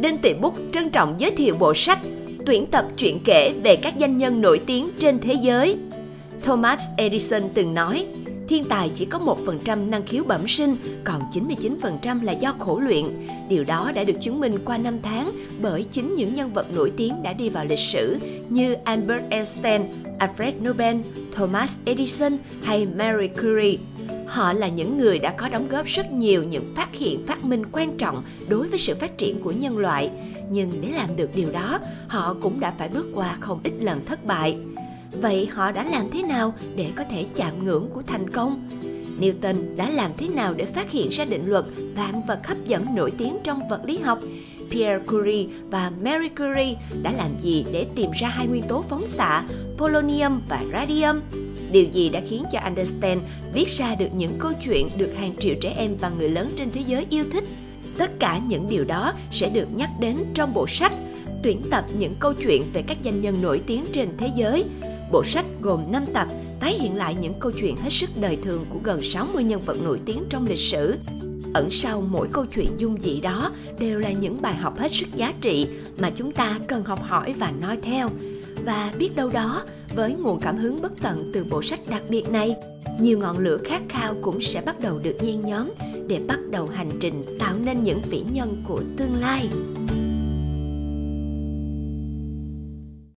Đinh Tị Bút trân trọng giới thiệu bộ sách tuyển tập truyện kể về các danh nhân nổi tiếng trên thế giới. Thomas Edison từng nói, thiên tài chỉ có 1% năng khiếu bẩm sinh, còn 99% là do khổ luyện. Điều đó đã được chứng minh qua năm tháng bởi chính những nhân vật nổi tiếng đã đi vào lịch sử như Albert Einstein, Alfred Nobel, Thomas Edison hay Marie Curie. Họ là những người đã có đóng góp rất nhiều những phát hiện phát minh quan trọng đối với sự phát triển của nhân loại. Nhưng để làm được điều đó, họ cũng đã phải bước qua không ít lần thất bại. Vậy họ đã làm thế nào để có thể chạm ngưỡng của thành công? Newton đã làm thế nào để phát hiện ra định luật vạn vật hấp dẫn nổi tiếng trong vật lý học? Pierre Curie và Marie Curie đã làm gì để tìm ra hai nguyên tố phóng xạ, polonium và radium? Điều gì đã khiến cho Understand viết ra được những câu chuyện được hàng triệu trẻ em và người lớn trên thế giới yêu thích? Tất cả những điều đó sẽ được nhắc đến trong bộ sách tuyển tập những câu chuyện về các danh nhân nổi tiếng trên thế giới. Bộ sách gồm 5 tập, tái hiện lại những câu chuyện hết sức đời thường của gần 60 nhân vật nổi tiếng trong lịch sử. Ẩn sau mỗi câu chuyện dung dị đó đều là những bài học hết sức giá trị mà chúng ta cần học hỏi và noi theo. Và biết đâu đó, với nguồn cảm hứng bất tận từ bộ sách đặc biệt này, nhiều ngọn lửa khát khao cũng sẽ bắt đầu được nhen nhóm để bắt đầu hành trình tạo nên những vĩ nhân của tương lai.